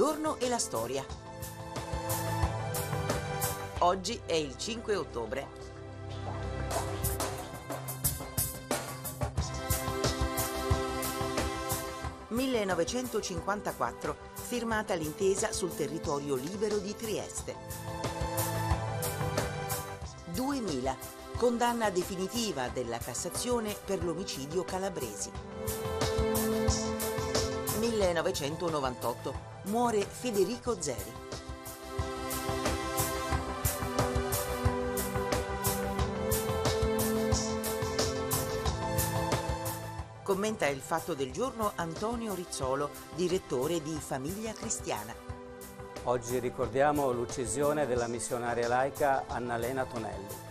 giorno e la storia. Oggi è il 5 ottobre. «1954, firmata l'intesa sul territorio libero di Trieste. 2000, condanna definitiva della Cassazione per l'omicidio Calabresi. 1998, muore Federico Zeri. Commenta il fatto del giorno Antonio Rizzolo, direttore di Famiglia Cristiana. Oggi ricordiamo l'uccisione della missionaria laica Annalena Tonelli.